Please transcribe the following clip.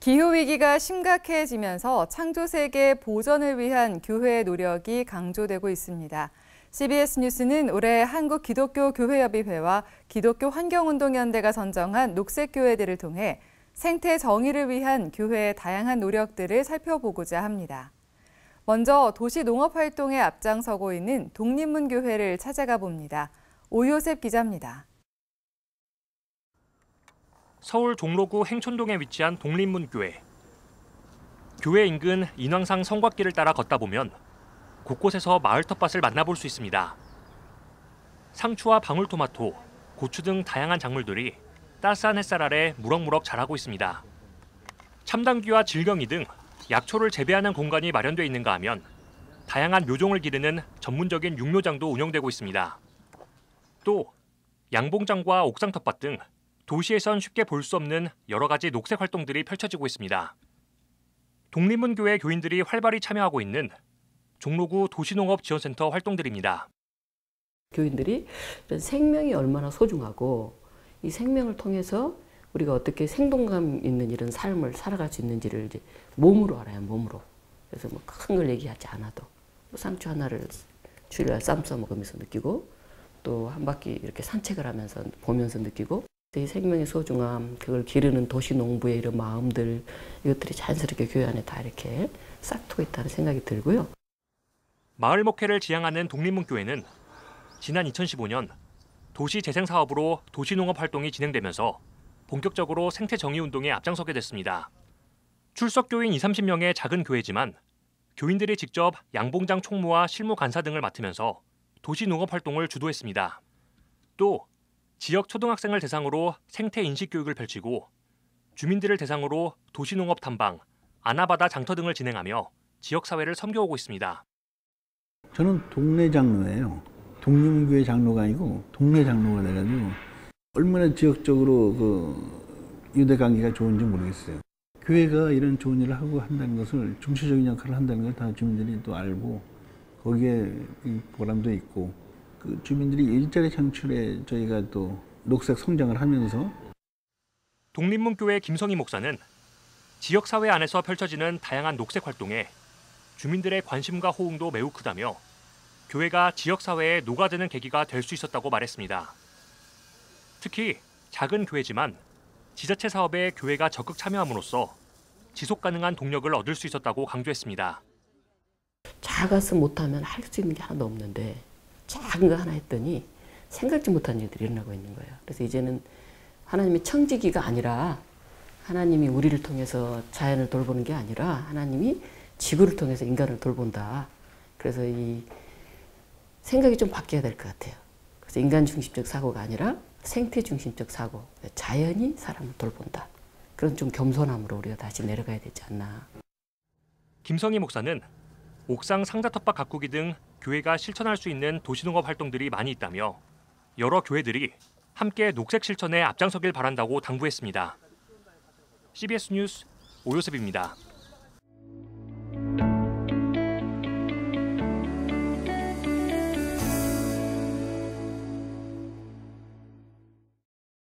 기후위기가 심각해지면서 창조세계 보전을 위한 교회의 노력이 강조되고 있습니다. CBS 뉴스는 올해 한국기독교교회협의회와 기독교환경운동연대가 선정한 녹색교회들을 통해 생태 정의를 위한 교회의 다양한 노력들을 살펴보고자 합니다. 먼저 도시농업활동에 앞장서고 있는 독립문교회를 찾아가 봅니다. 오요셉 기자입니다. 서울 종로구 행촌동에 위치한 독립문교회. 교회 인근 인왕산 성곽길을 따라 걷다 보면 곳곳에서 마을 텃밭을 만나볼 수 있습니다. 상추와 방울토마토, 고추 등 다양한 작물들이 따스한 햇살 아래 무럭무럭 자라고 있습니다. 참당귀와 질경이 등 약초를 재배하는 공간이 마련되어 있는가 하면 다양한 묘종을 기르는 전문적인 육묘장도 운영되고 있습니다. 또 양봉장과 옥상 텃밭 등 도시에선 쉽게 볼 수 없는 여러 가지 녹색 활동들이 펼쳐지고 있습니다. 독립문교회 교인들이 활발히 참여하고 있는 종로구 도시농업지원센터 활동들입니다. 교인들이 생명이 얼마나 소중하고 이 생명을 통해서 우리가 어떻게 생동감 있는 이런 삶을 살아갈 수 있는지를 이제 몸으로 알아요, 몸으로. 그래서 뭐 큰 걸 얘기하지 않아도 뭐 상추 하나를 주일날 쌈 싸 먹으면서 느끼고 또 한 바퀴 이렇게 산책을 하면서 보면서 느끼고 이 생명의 소중함, 그걸 기르는 도시 농부의 이런 마음들 이것들이 자연스럽게 교회 안에 다 이렇게 싹트고 있다는 생각이 들고요. 마을 목회를 지향하는 독립문교회는 지난 2015년 도시 재생 사업으로 도시 농업 활동이 진행되면서 본격적으로 생태 정의 운동에 앞장서게 됐습니다. 출석 교인 2, 30명의 작은 교회지만 교인들이 직접 양봉장 총무와 실무 간사 등을 맡으면서 도시 농업 활동을 주도했습니다. 또 지역 초등학생을 대상으로 생태 인식 교육을 펼치고 주민들을 대상으로 도시농업 탐방, 아나바다 장터 등을 진행하며 지역 사회를 섬겨오고 있습니다. 저는 동네 장로예요. 독립교회 장로가 아니고 동네 장로가 돼가지고 얼마나 지역적으로 그 유대 관계가 좋은지 모르겠어요. 교회가 이런 좋은 일을 하고 한다는 것을 중시적인 역할을 한다는 걸 다 주민들이 또 알고 거기에 보람도 있고 그 주민들이 일자리 창출에 저희가 또 녹색 성장을 하면서 독립문교회 김성희 목사는 지역 사회 안에서 펼쳐지는 다양한 녹색 활동에 주민들의 관심과 호응도 매우 크다며 교회가 지역 사회에 녹아드는 계기가 될 수 있었다고 말했습니다. 특히 작은 교회지만 지자체 사업에 교회가 적극 참여함으로써 지속 가능한 동력을 얻을 수 있었다고 강조했습니다. 작아서 못하면 할 수 있는 게 하나도 없는데 작은 거 하나 했더니 생각지 못한 일들이 일어나고 있는 거예요. 그래서 이제는 하나님의 청지기가 아니라 하나님이 우리를 통해서 자연을 돌보는 게 아니라 하나님이 지구를 통해서 인간을 돌본다. 그래서 이 생각이 좀 바뀌어야 될 것 같아요. 그래서 인간 중심적 사고가 아니라 생태 중심적 사고, 자연이 사람을 돌본다. 그런 좀 겸손함으로 우리가 다시 내려가야 되지 않나. 김성희 목사는 옥상 상자 텃밭 가꾸기 등 교회가 실천할 수 있는 도시농업 활동들이 많이 있다며 여러 교회들이 함께 녹색 실천에 앞장서길 바란다고 당부했습니다. CBS 뉴스 오요셉입니다.